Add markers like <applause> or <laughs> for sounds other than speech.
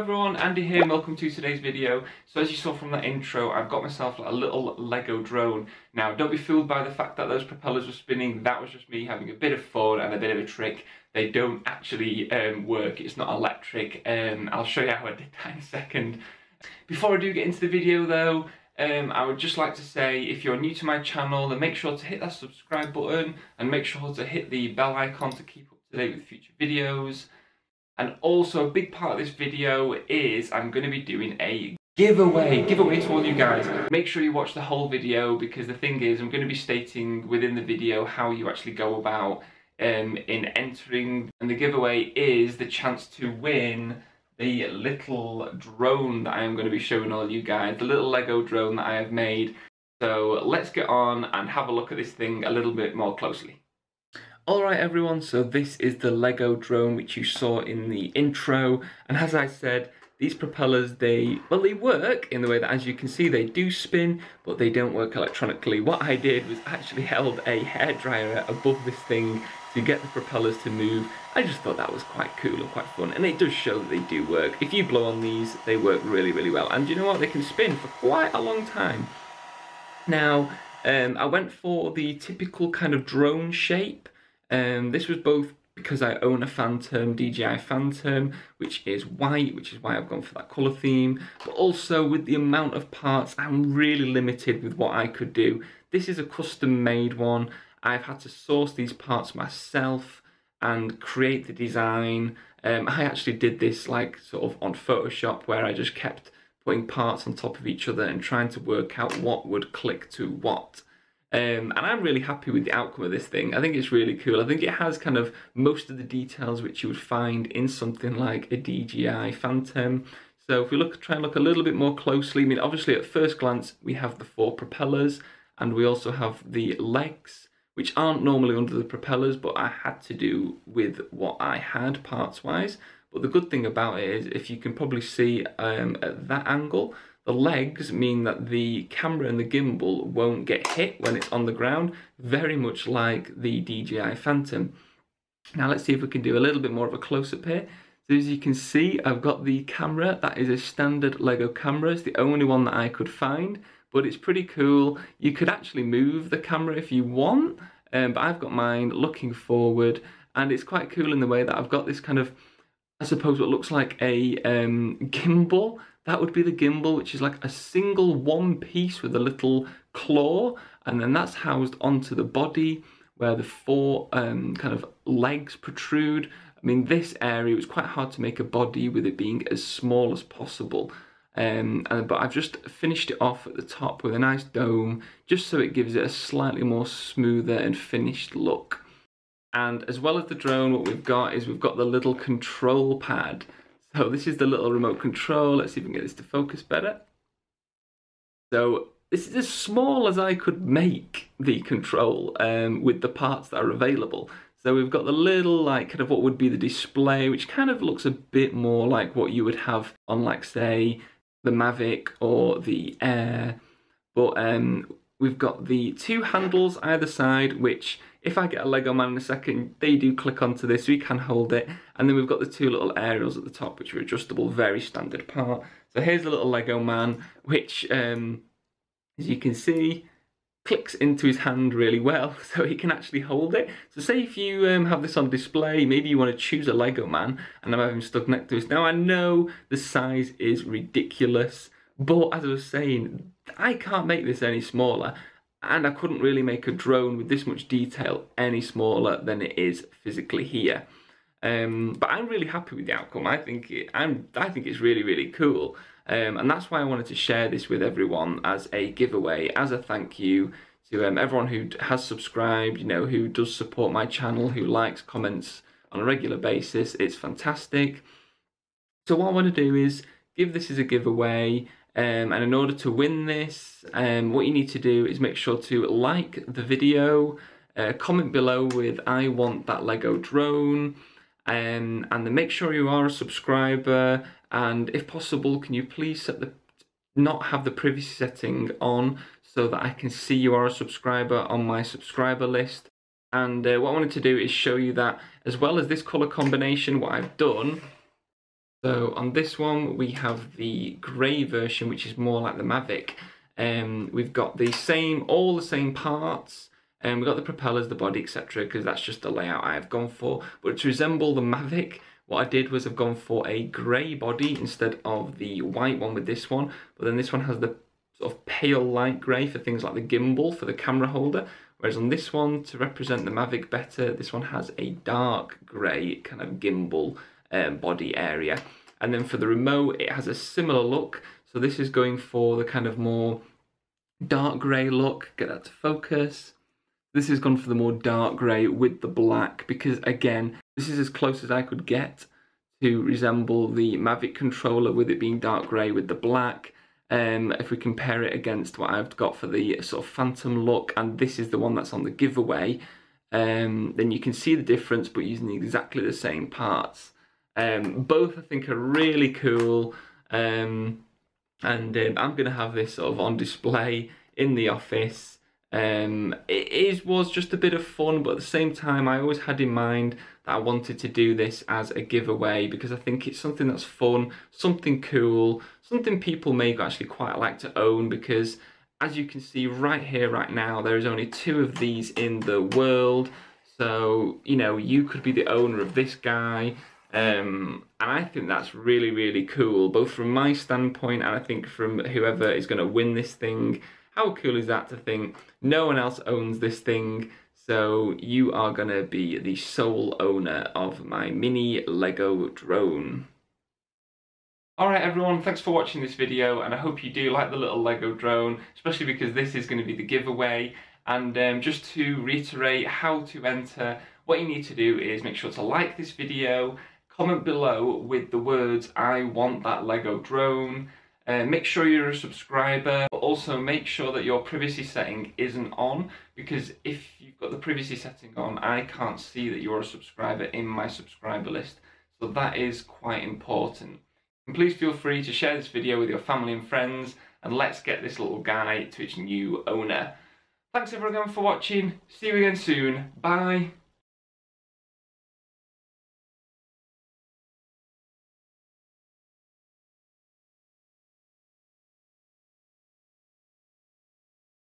everyone, Andy here and welcome to today's video. So as you saw from that intro, I've got myself a little Lego drone. Now don't be fooled by the fact that those propellers were spinning, that was just me having a bit of fun and a bit of a trick. They don't actually um, work, it's not electric. Um, I'll show you how I did that in a second. Before I do get into the video though, um, I would just like to say if you're new to my channel then make sure to hit that subscribe button and make sure to hit the bell icon to keep up to date with future videos. And also a big part of this video is I'm going to be doing a giveaway, giveaway to all you guys. Make sure you watch the whole video because the thing is I'm going to be stating within the video how you actually go about um, in entering and the giveaway is the chance to win the little drone that I am going to be showing all you guys, the little Lego drone that I have made. So let's get on and have a look at this thing a little bit more closely. Alright everyone, so this is the Lego drone which you saw in the intro and as I said these propellers they well they work in the way that as you can see they do spin but they don't work electronically. What I did was actually <laughs> held a hairdryer above this thing to get the propellers to move. I just thought that was quite cool and quite fun and it does show that they do work. If you blow on these they work really really well and you know what they can spin for quite a long time. Now um, I went for the typical kind of drone shape um, this was both because I own a Phantom, DJI Phantom, which is white, which is why I've gone for that colour theme, but also with the amount of parts, I'm really limited with what I could do. This is a custom made one. I've had to source these parts myself and create the design. Um, I actually did this like sort of on Photoshop where I just kept putting parts on top of each other and trying to work out what would click to what. Um, and I'm really happy with the outcome of this thing. I think it's really cool. I think it has kind of most of the details which you would find in something like a DJI Phantom. So if we look, try and look a little bit more closely, I mean, obviously at first glance, we have the four propellers and we also have the legs, which aren't normally under the propellers, but I had to do with what I had parts-wise. But the good thing about it is, if you can probably see um, at that angle, the legs mean that the camera and the gimbal won't get hit when it's on the ground, very much like the DJI Phantom. Now let's see if we can do a little bit more of a close-up here. So as you can see, I've got the camera. That is a standard Lego camera. It's the only one that I could find, but it's pretty cool. You could actually move the camera if you want, um, but I've got mine looking forward, and it's quite cool in the way that I've got this kind of, I suppose what looks like a um, gimbal, that would be the gimbal, which is like a single one piece with a little claw, and then that's housed onto the body where the four um, kind of legs protrude. I mean, this area was quite hard to make a body with it being as small as possible. Um, but I've just finished it off at the top with a nice dome, just so it gives it a slightly more smoother and finished look. And as well as the drone, what we've got is we've got the little control pad. So this is the little remote control. Let's see if we can get this to focus better. So this is as small as I could make the control um, with the parts that are available. So we've got the little, like, kind of what would be the display, which kind of looks a bit more like what you would have on, like, say, the Mavic or the Air. But um, we've got the two handles either side, which if I get a Lego man in a second, they do click onto this, so you can hold it. And then we've got the two little aerials at the top, which are adjustable, very standard part. So here's the little Lego man, which, um, as you can see, clicks into his hand really well, <laughs> so he can actually hold it. So say if you um, have this on display, maybe you want to choose a Lego man, and I'm having stuck next to us. Now I know the size is ridiculous, but as I was saying, I can't make this any smaller and I couldn't really make a drone with this much detail any smaller than it is physically here. Um, but I'm really happy with the outcome. I think it, I'm, I think it's really, really cool. Um, and that's why I wanted to share this with everyone as a giveaway, as a thank you to um, everyone who has subscribed, you know, who does support my channel, who likes, comments on a regular basis. It's fantastic. So what I want to do is give this as a giveaway. Um, and in order to win this, um, what you need to do is make sure to like the video, uh, comment below with I want that Lego drone, um, and then make sure you are a subscriber, and if possible, can you please set the not have the privacy setting on so that I can see you are a subscriber on my subscriber list. And uh, what I wanted to do is show you that as well as this colour combination, what I've done So on this one, we have the grey version, which is more like the Mavic. Um, we've got the same, all the same parts. And um, we've got the propellers, the body, etc. Because that's just the layout I've gone for. But to resemble the Mavic, what I did was I've gone for a grey body instead of the white one with this one. But then this one has the sort of pale light grey for things like the gimbal for the camera holder. Whereas on this one, to represent the Mavic better, this one has a dark grey kind of gimbal um, body area. And then for the remote, it has a similar look. So this is going for the kind of more dark grey look. Get that to focus. This has gone for the more dark grey with the black because again, this is as close as I could get to resemble the Mavic controller with it being dark grey with the black. Um, if we compare it against what I've got for the sort of phantom look and this is the one that's on the giveaway, um, then you can see the difference but using exactly the same parts. Um, both I think are really cool um, and um, I'm going to have this sort of on display in the office. Um, it is was just a bit of fun, but at the same time, I always had in mind that I wanted to do this as a giveaway because I think it's something that's fun, something cool, something people may actually quite like to own because as you can see right here, right now, there is only two of these in the world. So, you know, you could be the owner of this guy. Um, and I think that's really, really cool, both from my standpoint and I think from whoever is going to win this thing. How cool is that to think no one else owns this thing, so you are going to be the sole owner of my mini Lego drone. Alright everyone, thanks for watching this video and I hope you do like the little Lego drone, especially because this is going to be the giveaway. And um, just to reiterate how to enter, what you need to do is make sure to like this video, comment below with the words I want that Lego drone. Uh, make sure you're a subscriber, but also make sure that your privacy setting isn't on because if you've got the privacy setting on, I can't see that you're a subscriber in my subscriber list. So that is quite important. And please feel free to share this video with your family and friends and let's get this little guy to its new owner. Thanks everyone for watching. See you again soon. Bye.